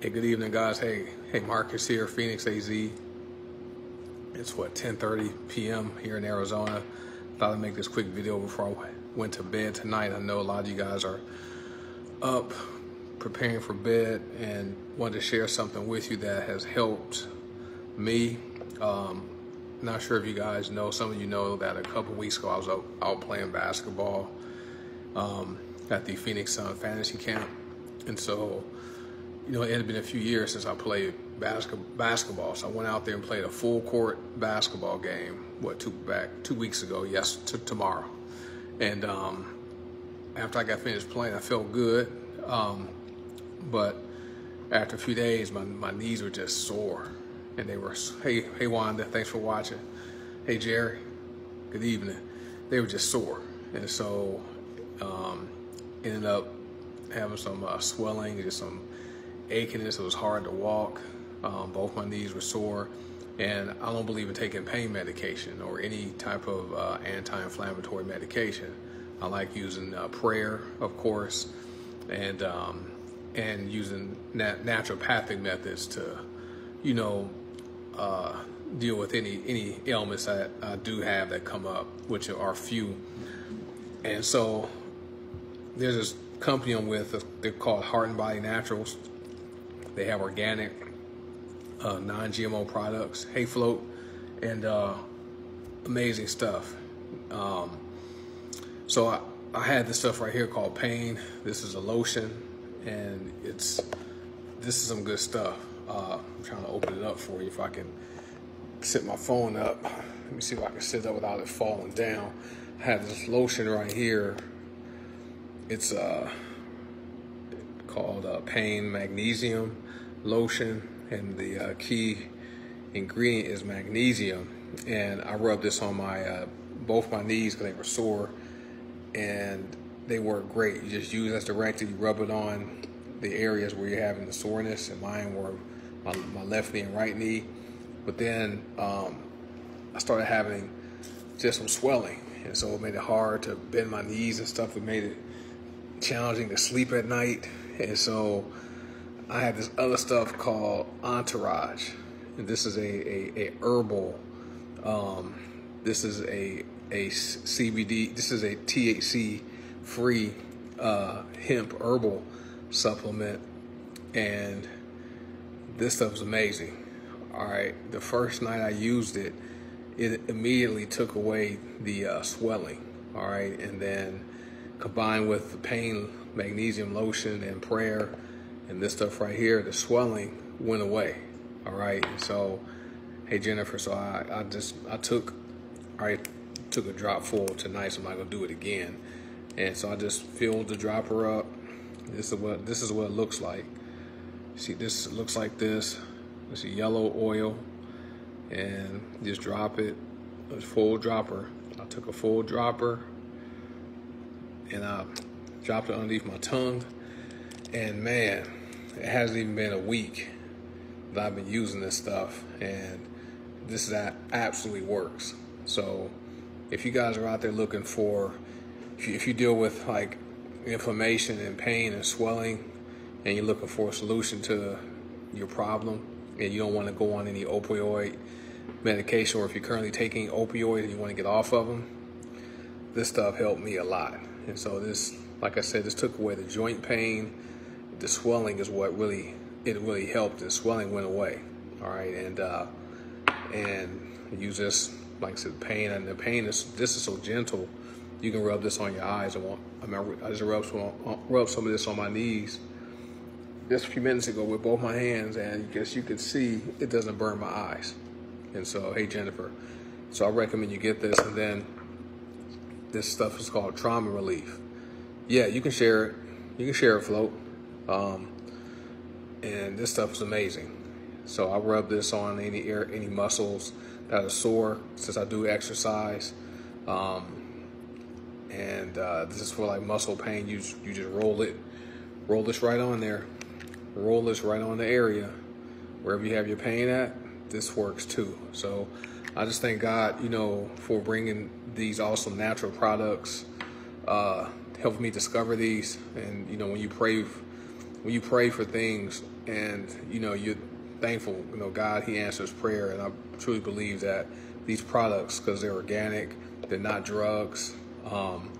Hey, good evening, guys. Hey, hey, Marcus here, Phoenix AZ. It's what 10:30 p.m. here in Arizona. Thought I'd make this quick video before I went to bed tonight. I know a lot of you guys are up preparing for bed and wanted to share something with you that has helped me. Um, not sure if you guys know. Some of you know that a couple weeks ago I was out, out playing basketball um, at the Phoenix Sun Fantasy Camp, and so you know, it had been a few years since I played basketball. So I went out there and played a full court basketball game, what, two back, two weeks ago, yes, to tomorrow. And um, after I got finished playing, I felt good. Um, but after a few days, my, my knees were just sore. And they were, hey, hey, Wanda, thanks for watching. Hey, Jerry, good evening. They were just sore. And so um, ended up having some uh, swelling, just some achiness. It was hard to walk. Um, both my knees were sore. And I don't believe in taking pain medication or any type of uh, anti-inflammatory medication. I like using uh, prayer, of course, and um, and using nat- naturopathic methods to, you know, uh, deal with any any ailments that I do have that come up, which are few. And so there's this company I'm with. They're called Heart and Body Naturals. They have organic, uh, non-GMO products, hey Float, and uh, amazing stuff. Um, so I, I had this stuff right here called Pain. This is a lotion, and it's this is some good stuff. Uh, I'm trying to open it up for you if I can sit my phone up. Let me see if I can sit up without it falling down. I have this lotion right here. It's uh, called uh, Pain Magnesium Lotion, and the uh, key ingredient is magnesium. And I rubbed this on my uh, both my knees because they were sore, and they work great. You just use this directly. You rub it on the areas where you're having the soreness, and mine were my, my left knee and right knee. But then um, I started having just some swelling, and so it made it hard to bend my knees and stuff. It made it challenging to sleep at night. And so I had this other stuff called Entourage. And this is a, a, a herbal, um, this is a, a CBD, this is a THC free uh, hemp herbal supplement. And this stuff is amazing. All right, the first night I used it, it immediately took away the uh, swelling. All right, and then combined with the pain magnesium lotion and prayer and this stuff right here, the swelling went away. All right. So, hey Jennifer, so I, I just I took I took a drop full tonight, so I'm not gonna do it again. And so I just filled the dropper up. This is what this is what it looks like. See, this looks like this. It's a yellow oil, and just drop it. A full dropper. I took a full dropper, and I dropped it underneath my tongue. And man, it hasn't even been a week that I've been using this stuff, and this that absolutely works. So, if you guys are out there looking for, if you, if you deal with like inflammation and pain and swelling, and you're looking for a solution to your problem, and you don't want to go on any opioid medication, or if you're currently taking opioids and you want to get off of them, this stuff helped me a lot. And so this, like I said, this took away the joint pain. The swelling is what really, it really helped. The swelling went away. All right, and uh, and use this, like I said, pain and the pain is this is so gentle. You can rub this on your eyes. I want, I mean, I just rubbed some, rub some of this on my knees just a few minutes ago with both my hands, and guess you can see it doesn't burn my eyes. And so, hey Jennifer, so I recommend you get this, and then this stuff is called trauma relief. Yeah, you can share it. You can share a float. Um, and this stuff is amazing. So I rub this on any air, any muscles that are sore since I do exercise. Um, and uh, this is for like muscle pain. You you just roll it, roll this right on there, roll this right on the area wherever you have your pain at. This works too. So I just thank God, you know, for bringing these awesome natural products, uh, helping me discover these. And, you know, when you pray when you pray for things and you know you're thankful, you know God He answers prayer, and I truly believe that these products, because they're organic, they're not drugs, um,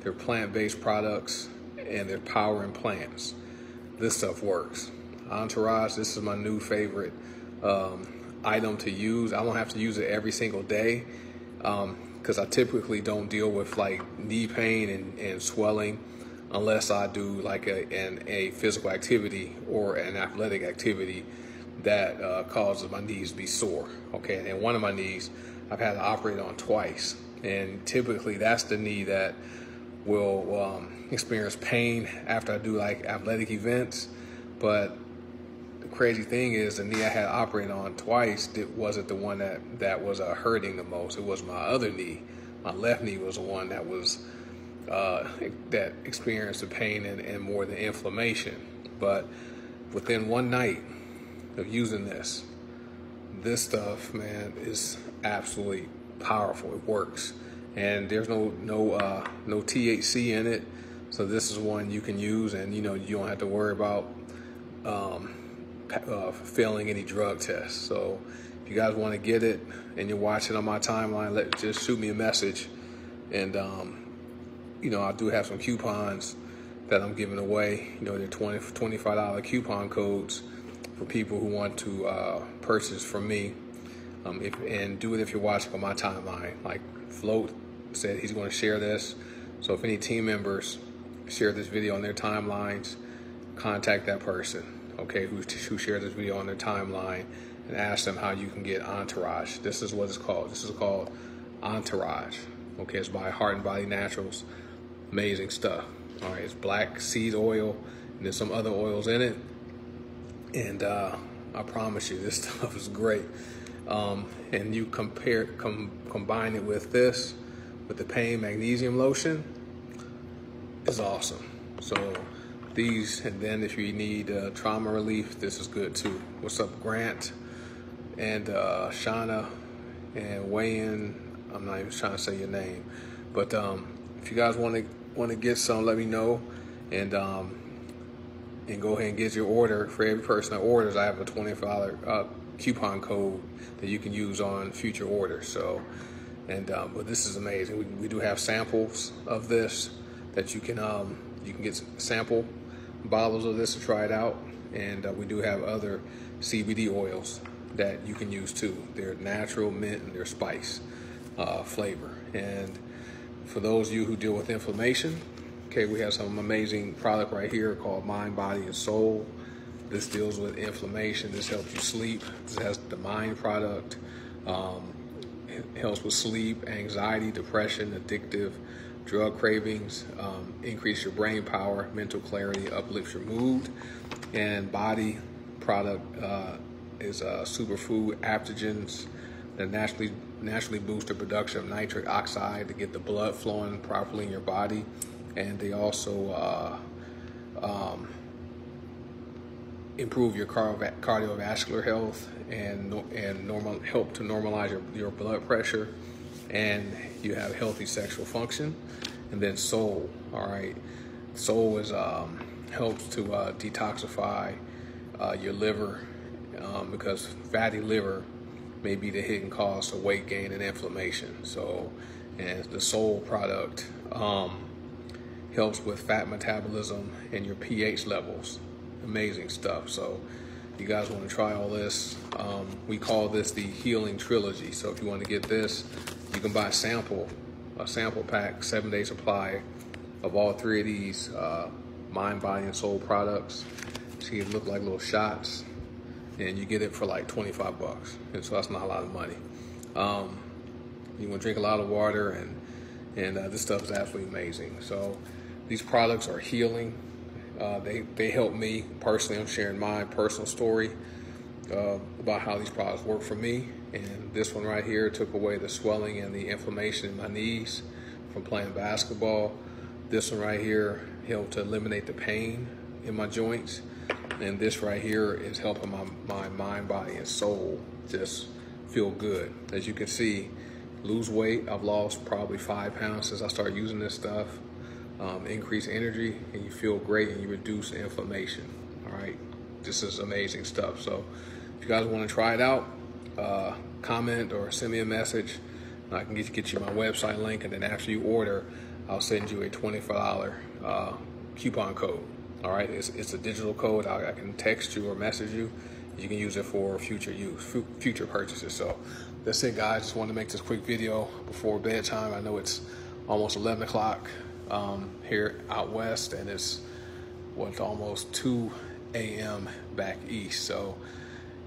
they're plant-based products, and they're power in plants. This stuff works. Entourage, this is my new favorite um, item to use. I don't have to use it every single day because um, I typically don't deal with like knee pain and, and swelling unless I do like a, an, a physical activity or an athletic activity that uh, causes my knees to be sore. Okay, and one of my knees I've had to operate on twice, and typically that's the knee that will um, experience pain after I do like athletic events. But crazy thing is, the knee I had operated on twice it wasn't the one that that was uh, hurting the most. It was my other knee. My left knee was the one that was uh, that experienced the pain and, and more the inflammation. But within one night of using this, this stuff, man, is absolutely powerful. It works, and there's no no uh, no THC in it. So this is one you can use, and you know you don't have to worry about um, uh, failing any drug tests. So if you guys want to get it and you're watching on my timeline, let just shoot me a message, and um, you know I do have some coupons that I'm giving away. You know they're 20 25 dollar coupon codes for people who want to uh, purchase from me. Um, if, and do it if you're watching on my timeline. Like Float said, he's going to share this. So if any team members share this video on their timelines, contact that person, okay, who, who shared this video on their timeline and ask them how you can get Entourage. This is what it's called. This is called Entourage. Okay, it's by Heart and Body Naturals. Amazing stuff. All right, it's black seed oil and there's some other oils in it. And uh, I promise you, this stuff is great. Um, and you compare, com combine it with this, with the pain magnesium lotion, is awesome. So these, and then if you need uh, trauma relief, this is good too. What's up, Grant and uh, Shauna and Wayne? I'm not even trying to say your name, but um, if you guys want to want to get some, let me know, and um, and go ahead and get your order. For every person that orders, I have a $25 uh, coupon code that you can use on future orders. So, and um, but this is amazing. We, we do have samples of this that you can um, you can get sample bottles of this to try it out, and uh, we do have other CBD oils that you can use too. They're natural mint and they're spice uh, flavor. And for those of you who deal with inflammation, okay, we have some amazing product right here called Mind, Body, and Soul. This deals with inflammation. This helps you sleep. This has the mind product. Um, helps with sleep, anxiety, depression, addictive, drug cravings, um, increase your brain power, mental clarity, uplifts your mood, and body product uh, is uh, superfood adaptogens that naturally naturally boost the production of nitric oxide to get the blood flowing properly in your body, and they also uh, um, improve your cardiovascular health and and normal help to normalize your, your blood pressure and you have healthy sexual function and then soul all right? Soul is um, helps to uh, detoxify uh, your liver um, because fatty liver may be the hidden cause of weight gain and inflammation. So and the soul product um, helps with fat metabolism and your pH levels. Amazing stuff. So you guys want to try all this, um, we call this the Healing Trilogy. So if you want to get this, you can buy a sample, a sample pack, seven day supply of all three of these uh, mind, body, and soul products. See, it look like little shots, and you get it for like 25 bucks. And so that's not a lot of money. Um, you want to drink a lot of water, and and uh, this stuff is absolutely amazing. So these products are healing. Uh, they, they help me personally. I'm sharing my personal story uh, about how these products work for me. And this one right here took away the swelling and the inflammation in my knees from playing basketball. This one right here helped to eliminate the pain in my joints. And this right here is helping my, my mind, body, and soul just feel good. As you can see, lose weight. I've lost probably five pounds since I started using this stuff um, increase energy and you feel great and you reduce inflammation. All right, this is amazing stuff. So if you guys want to try it out, uh, comment or send me a message. I can get, get you my website link, and then after you order, I'll send you a $24 uh, coupon code. All right, it's, it's a digital code. I, I, can text you or message you. You can use it for future use, future purchases. So that's it, guys. Just wanted to make this quick video before bedtime. I know it's almost 11 o'clock um, here out west, and it's what almost 2 a.m. back east. So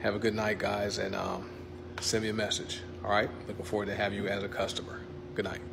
have a good night, guys, and um, send me a message. All right, looking forward to have you as a customer. Good night.